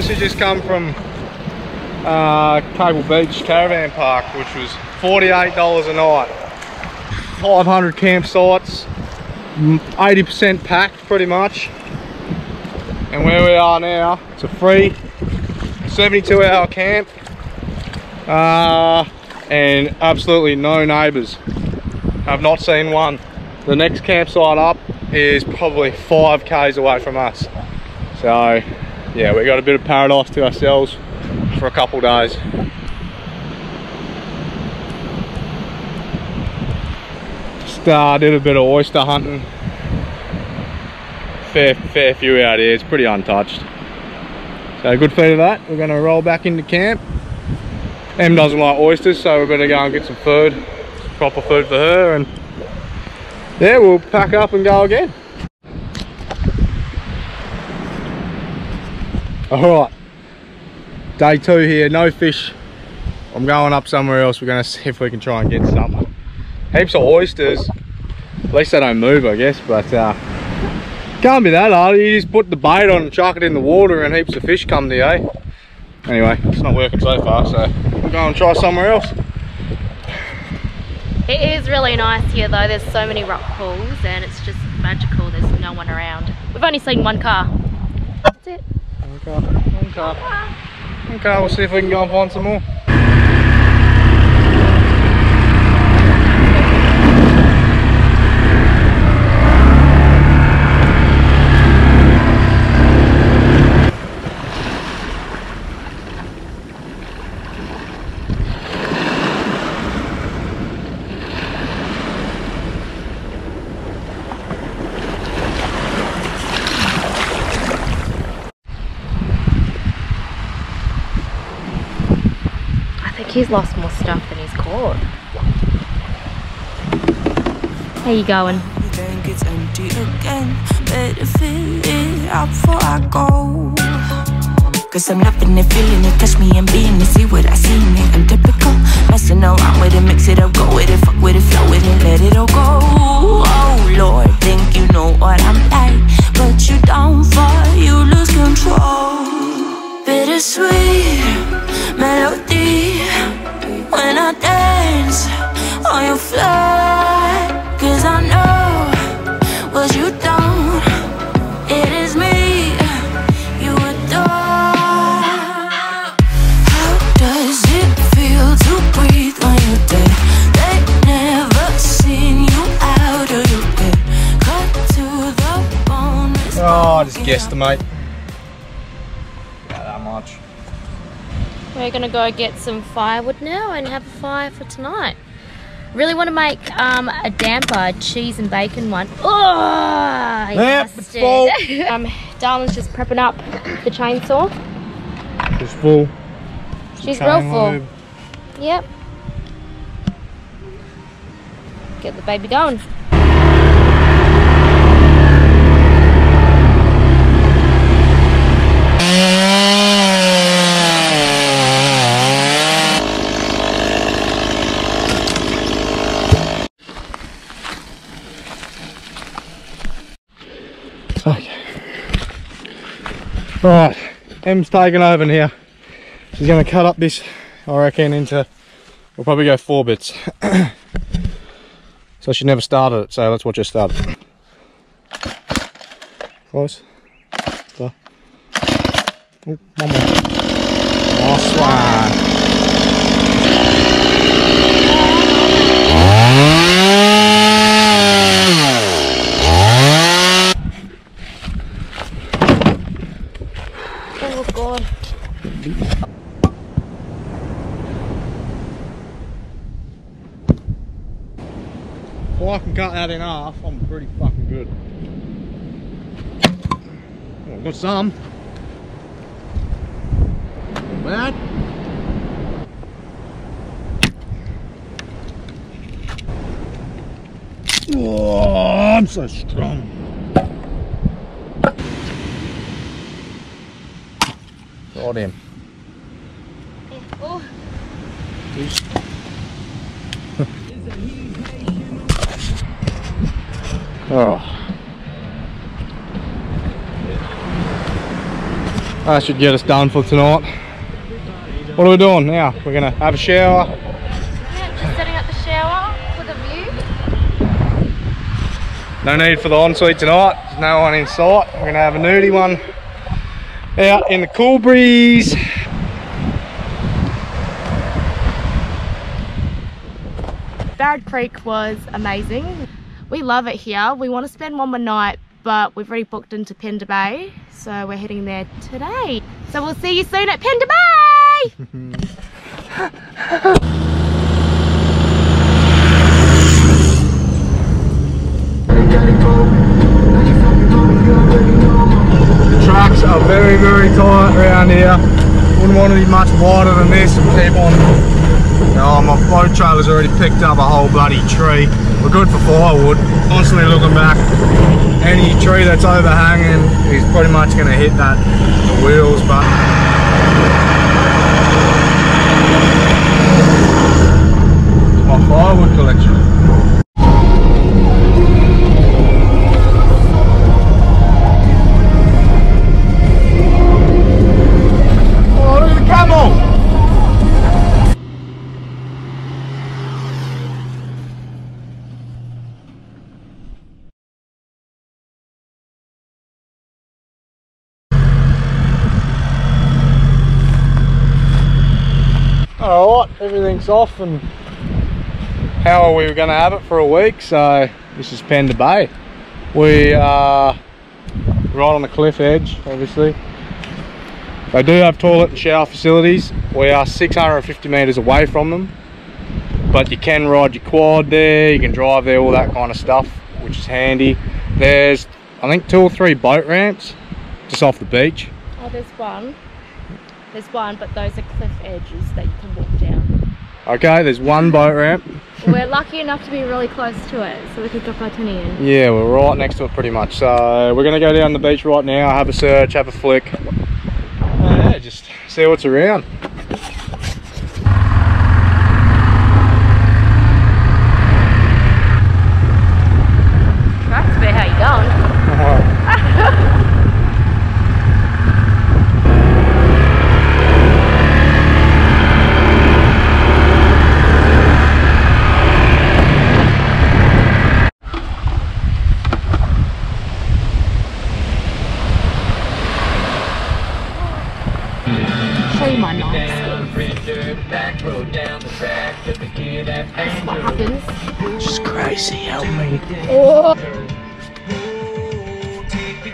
obviously just come from uh, Cable Beach Caravan Park, which was $48 a night. 500 campsites, 80% packed pretty much. And where we are now, it's a free 72 hour camp. Uh, and absolutely no neighbours. I've not seen one. The next campsite up is probably five k's away from us. So yeah, we got a bit of paradise to ourselves for a couple days. Just uh, did a bit of oyster hunting. Fair, fair few out here, it's pretty untouched. So good feed of that. We're gonna roll back into camp. Em doesn't like oysters, so we're gonna go and get some food, proper food for her, and yeah, we'll pack up and go again. All right, day two here, no fish. I'm going up somewhere else. We're gonna see if we can try and get some. Heaps of oysters. At least they don't move, I guess, but uh, can't be that hard. You just put the bait on and chuck it in the water and heaps of fish come to you, eh? Anyway, it's not working so far, so we'll go and try somewhere else. It is really nice here though, there's so many rock pools and it's just magical, there's no one around. We've only seen one car. One car, one car. One car, we'll see if we can go and find some more. He's lost more stuff than he's caught. How you going? Gets empty again. Better fill it up before I go. Cause I'm feeling it, touch me and being it, see what I see in it. I'm typical, messing around with it, mix it up, go with it, fuck with it, flow with it, let it all go. Oh Lord, think you know what I'm like, but you don't fall, you lose control. Bittersweet melody when I dance on your fly. Cause I know what you don't. It is me you adore. How does it feel to breathe when you're dead? They never seen you out of your head. Cut to the bone. Oh, I just guesstimate. We're gonna go get some firewood now and have a fire for tonight. Really want to make um, a damper, cheese and bacon one. Oh, Yep, it's full. um, Darlin's just prepping up the chainsaw. It's full. She's Chain real full. lube. Yep. Get the baby going. Okay. Right, Em's taking over here. She's gonna cut up this, I reckon, into, we'll probably go four bits. so she never started it, so let's watch her start. Close. Oh, one more. Nice one. Oh god. If I can cut that in half, I'm pretty fucking good. Some. Not bad. Oh, I'm so strong. Got him. Oh, Oh. That should get us done for tonight. What are we doing now? We're gonna have a shower. Yeah, just setting up the shower for the view. No need for the ensuite tonight. There's no one in sight. We're gonna have a nudie one out in the cool breeze. Barred Creek was amazing. We love it here. We want to spend one more night, but we've already booked into Pender Bay, so we're heading there today. So we'll see you soon at Pender Bay! The tracks are very, very tight around here. Wouldn't want to be much wider than this and keep on. Oh, my boat trailer's already picked up a whole bloody tree. We're good for firewood. Constantly looking back. Any tree that's overhanging is pretty much going to hit that the wheels, but my firewood collection. Off and how are we going to have it for a week? So this is Pender Bay. We are right on the cliff edge, obviously. They do have toilet and shower facilities. We are 650 metres away from them. But you can ride your quad there, you can drive there, all that kind of stuff, which is handy. There's, I think, two or three boat ramps just off the beach. Oh, there's one. There's one, but those are cliff edges that you can walk. Okay, there's one boat ramp. We're lucky enough to be really close to it, so we could drop our tinny in. Yeah, we're right next to it pretty much. So we're gonna go down the beach right now, have a search, have a flick. Uh, yeah, just see what's around.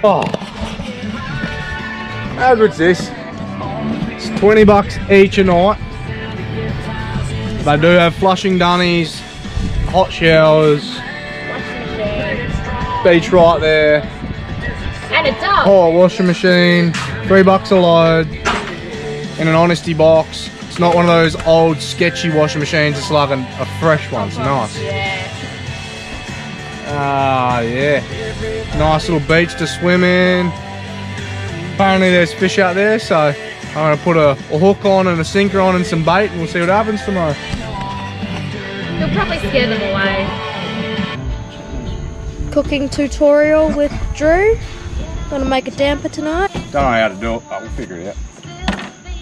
Oh. How good's this? It's 20 bucks each a night. They do have flushing dunnies, hot showers, beach right there, And a dog. Oh, hot washing machine, three bucks a load, in an honesty box. It's not one of those old sketchy washing machines, it's like an, a fresh one, it's nice. Yeah. Ah, yeah. Nice little beach to swim in. Apparently there's fish out there, so I'm gonna put a, a hook on and a sinker on and some bait and we'll see what happens tomorrow. You'll probably scare them away. Cooking tutorial with Drew. Gonna make a damper tonight. Don't know how to do it, but we'll figure it out.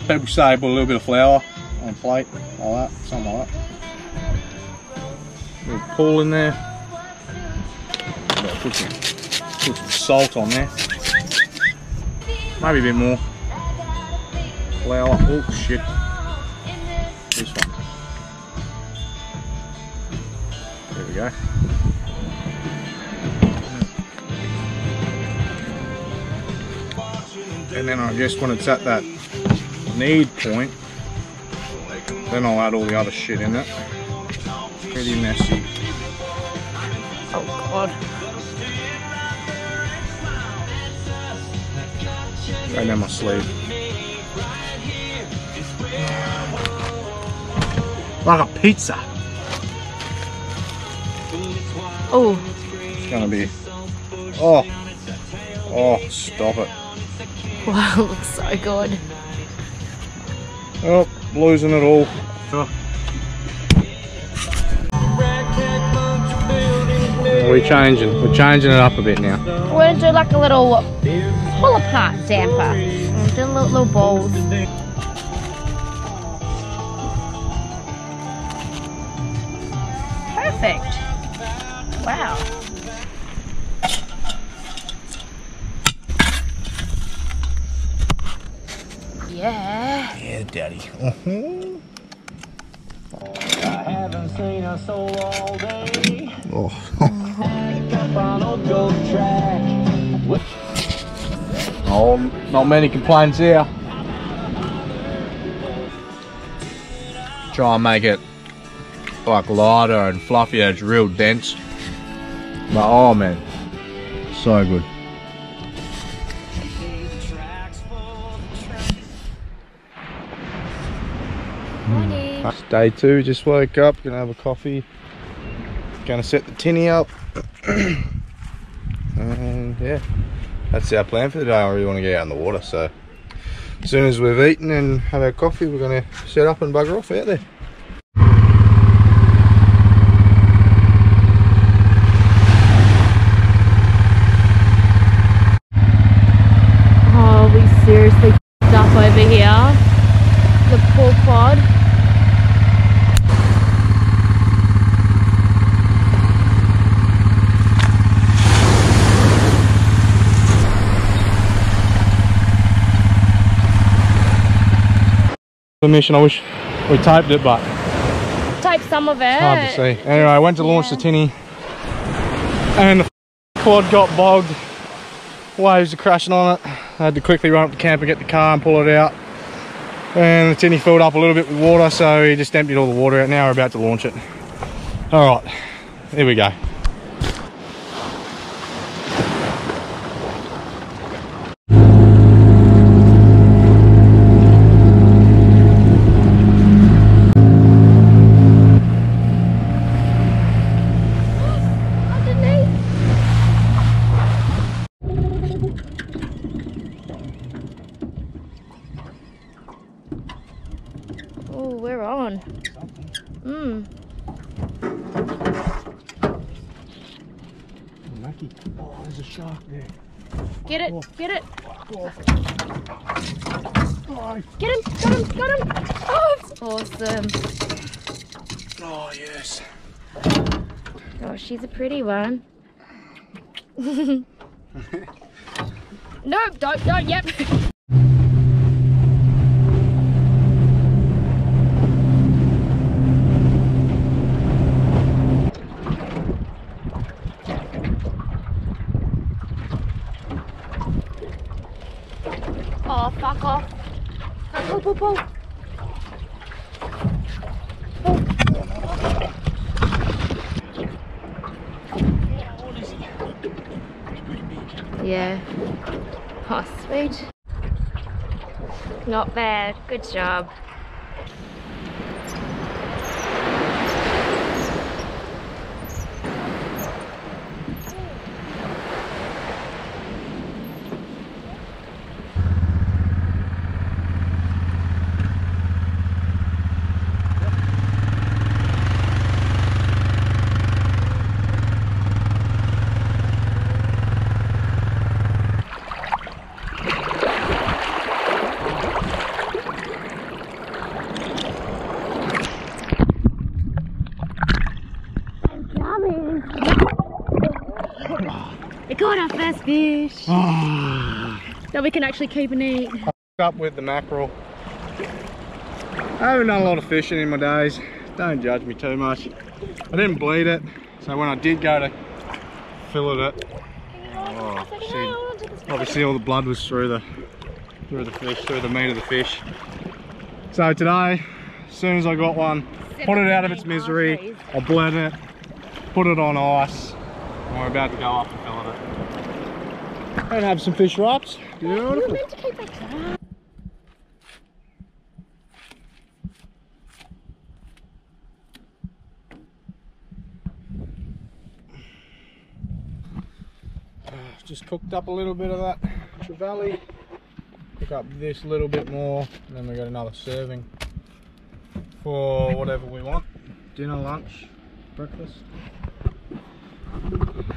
People say put a little bit of flour on a plate, like that, something like that. A little pool in there. Some, put some salt on there. Maybe a bit more. Flour. Oh shit. This one. There we go. And then I guess when it's at that knead point, then I'll add all the other shit in it. Pretty messy. Right down my sleeve. Like a pizza. Oh, It's gonna be. Oh. Oh, stop it. wow, it looks so good. Oh, losing it all. We're changing. We're changing it up a bit now. We're gonna do like a little pull apart damper. Mm, doing little, little balls. Perfect. Wow. Yeah. Yeah, daddy. I haven't seen her so all day. Oh. oh, not many complaints here. Try and make it like lighter and fluffier. It's real dense. But oh man, so good. It's day two, just woke up, gonna have a coffee. Gonna set the tinny up. and yeah, that's our plan for the day. I really want to get out in the water, so as soon as we've eaten and had our coffee, we're gonna set up and bugger off out there. Oh, we seriously f***ed up over here. The poor quad. Mission, I wish we taped it, but Type some of it. hard to see. Anyway, I went to launch the tinny, and the quad got bogged. Waves are crashing on it. I had to quickly run up to camp and get the car and pull it out. And the tinny filled up a little bit with water, so he just emptied all the water out. Now we're about to launch it. All right, here we go. Underneath. Oh, we're on. Mm. Oh, there's a shark there. Get it, get it. Get him, got him, got him. Oh, it's awesome. Oh, yes. Oh, she's a pretty one. no, don't, don't, yep. Pull, pull. Yeah. Oh, sweet. Not bad. Good job. Coming. We caught our first fish ah. that we can actually keep and eat. up with the mackerel. I haven't done a lot of fishing in my days. Don't judge me too much. I didn't bleed it, so when I did go to fillet it, oh, see, see all the blood was through the through the fish, through the meat of the fish. So today, as soon as I got one, put it out of its misery. I bled it, put it on ice, and we're about to go up and fillet it. And have some fish wraps. Beautiful. dry. just cooked up a little bit of that trevally cook up this little bit more and then we got another serving for whatever we want dinner lunch breakfast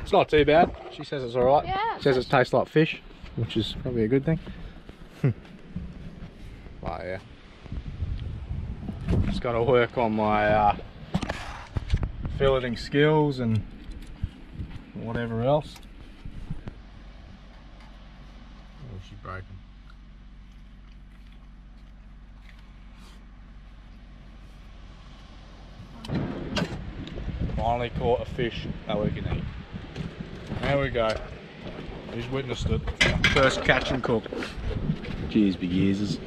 it's not too bad she says it's all right Yeah, says it tastes like fish which is probably a good thing but yeah. Just got to work on my uh, filleting skills and whatever else. Oh, she's broken. Finally caught a fish that we can eat. There we go. He's witnessed it. First catch and cook. Cheers, big ears.